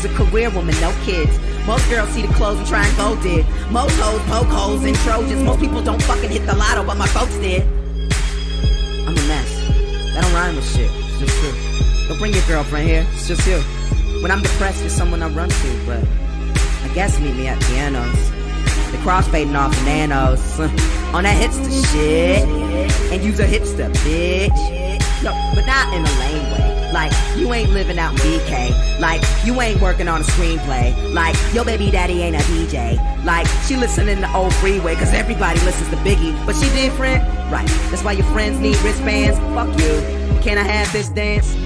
she's a career woman, no kids. Most girls see the clothes and try and go dig. Most hoes poke holes in Trojans. Most people don't fucking hit the lotto, but my folks did. I'm a mess. That don't rhyme with shit. It's just true. Don't bring your girlfriend here. It's just you. When I'm depressed, you're someone I run to, but I guess meet me at pianos. The crossfading off nanos. On that hipster shit. And use a hipster, bitch. Yo, but not in a lame way. Like, you ain't living out in BK. Like, you ain't working on a screenplay. Like, your baby daddy ain't a DJ. Like, she listening to old freeway, cause everybody listens to Biggie. But she different. Right, that's why your friends need wristbands. Fuck you. Can I have this dance?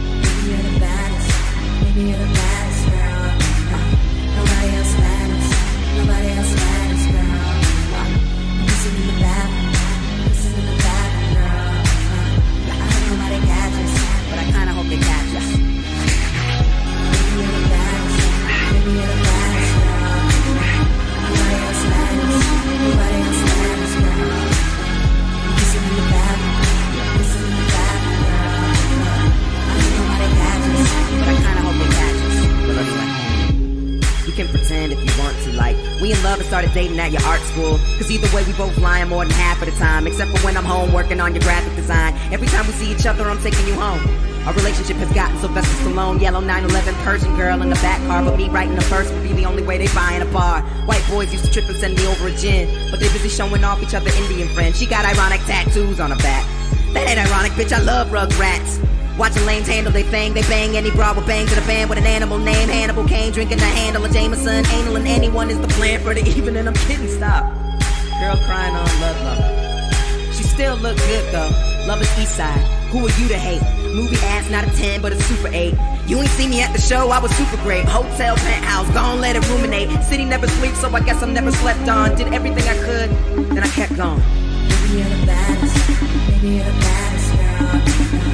At your art school. Cause either way, we both lying more than half of the time. Except for when I'm home working on your graphic design. Every time we see each other, I'm taking you home. Our relationship has gotten Sylvester Stallone, yellow 911 Persian girl in the back car. But me writing the verse would be the only way they buy in a bar. White boys used to trip and send me over a gin. But they busy showing off each other Indian friends. She got ironic tattoos on her back. That ain't ironic, bitch. I love Rugrats. Watching lanes handle they thing, they bang any bra with bang to the band with an animal name. Hannibal Kane drinking the handle of Jameson. Anal and anyone is the plan for the evening. I'm kidding, stop. Girl crying on Ludlow. She still look good though. Lower East Side. Who are you to hate? Movie ass not a 10, but a super 8. You ain't see me at the show, I was super great. Hotel penthouse, gon' let it ruminate. City never sleeps, so I guess I'm never slept on. Did everything I could, then I kept going. Baby, you're the baddest. Baby, you're the baddest girl.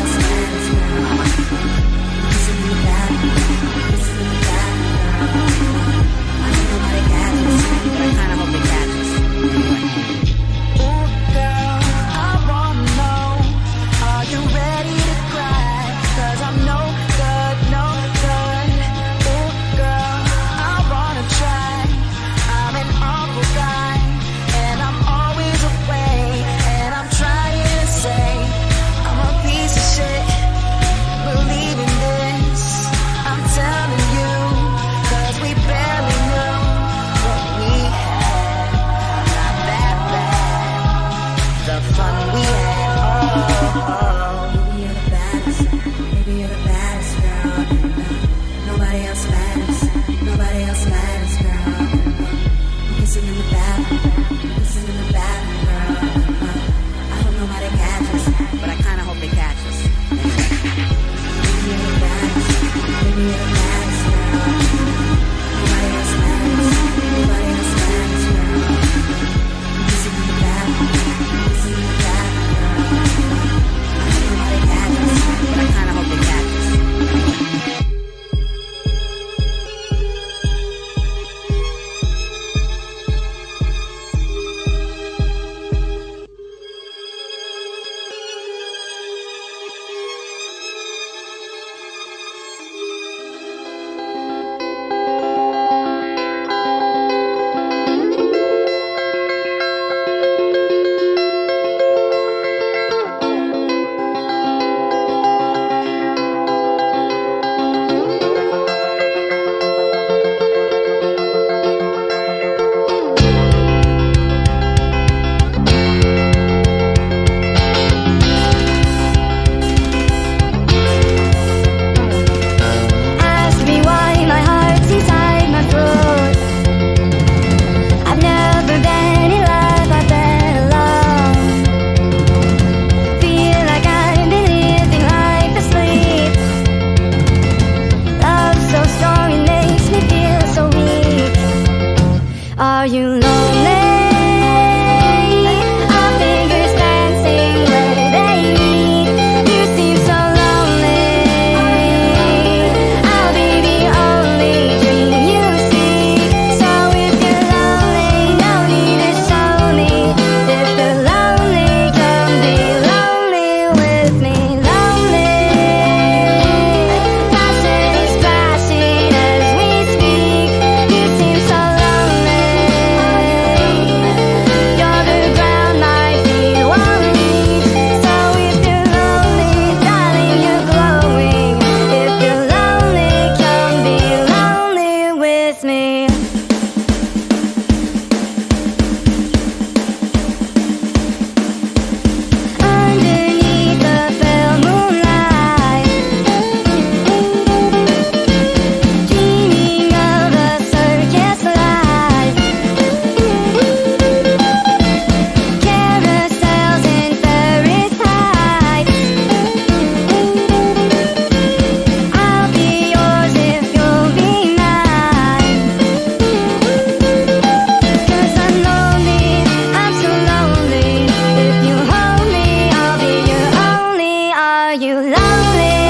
feeling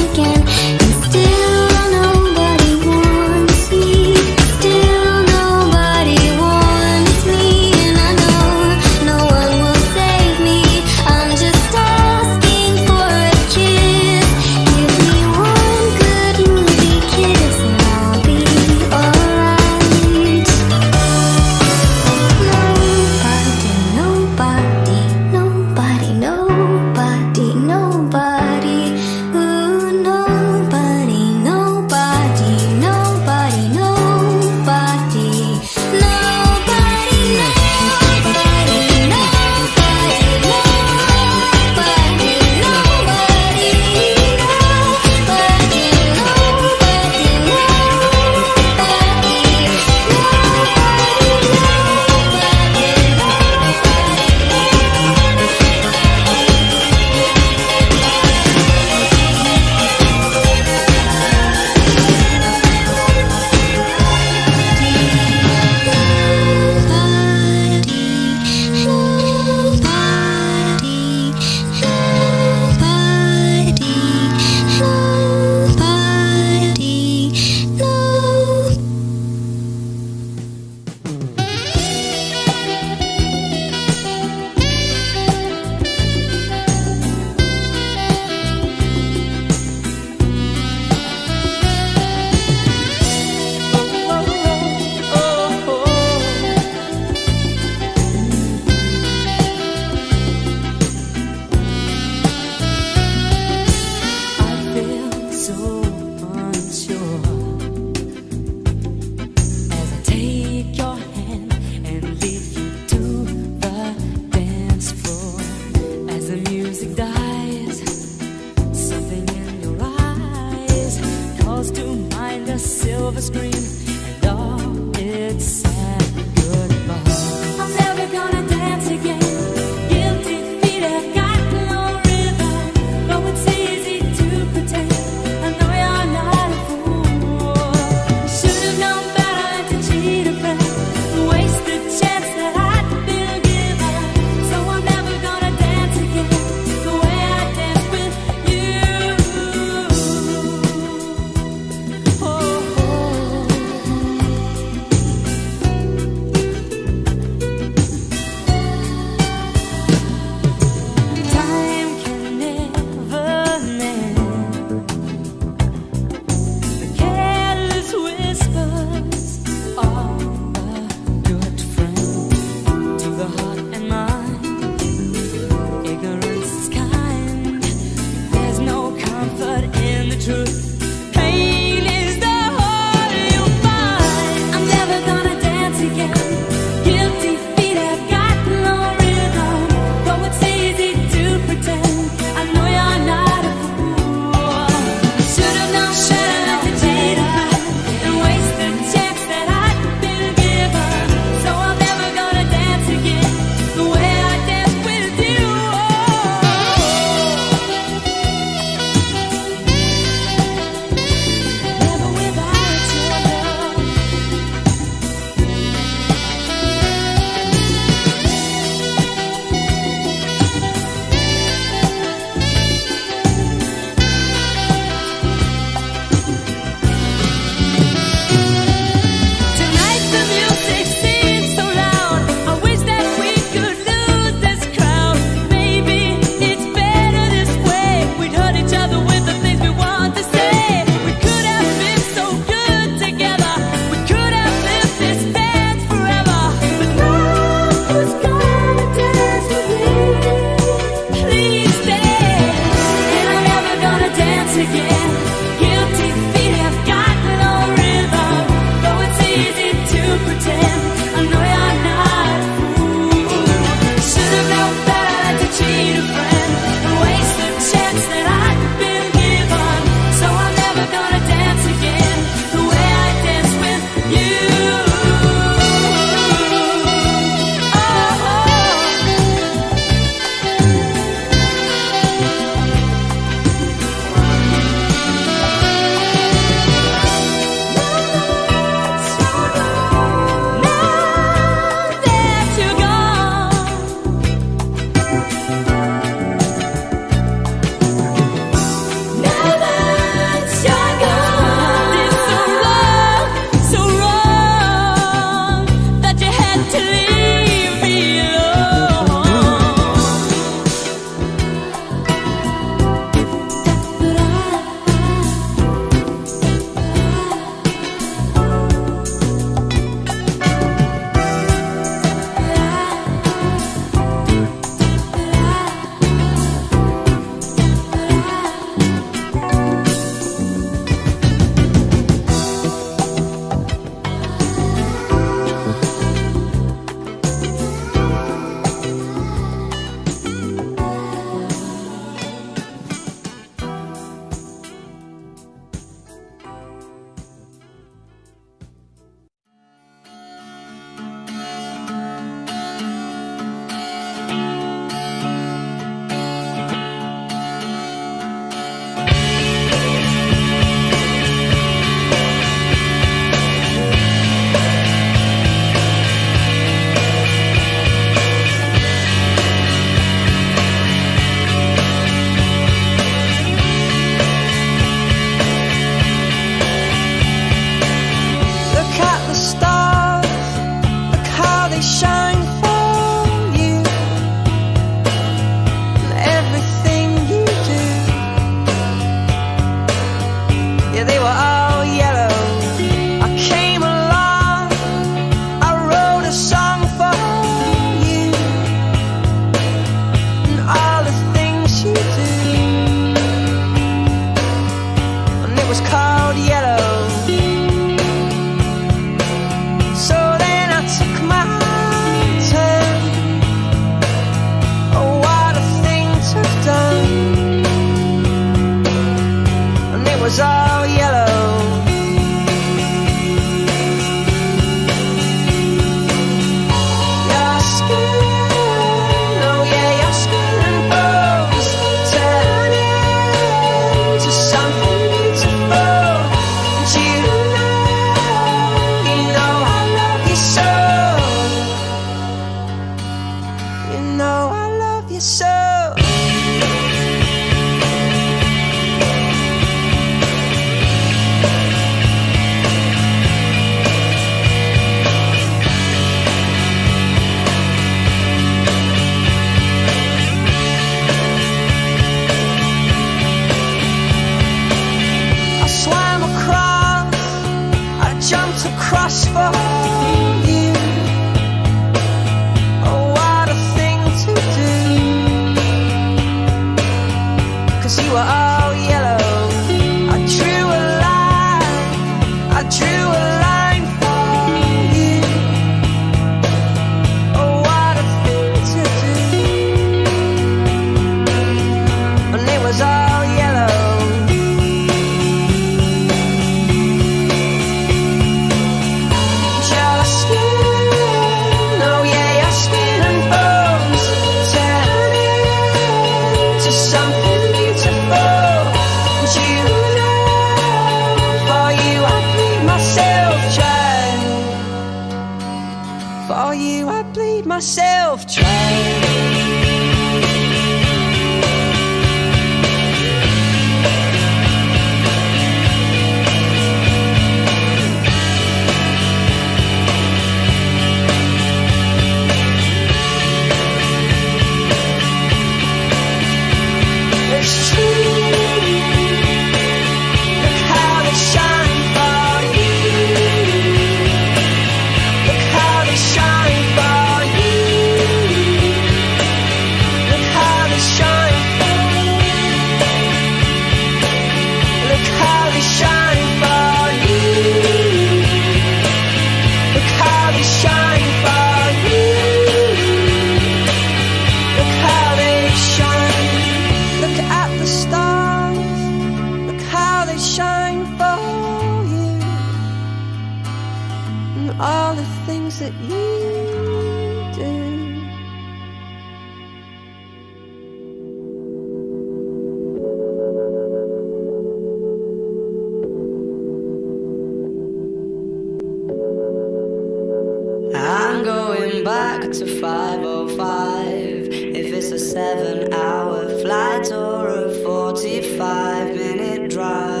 a 45 minute drive.